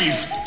please.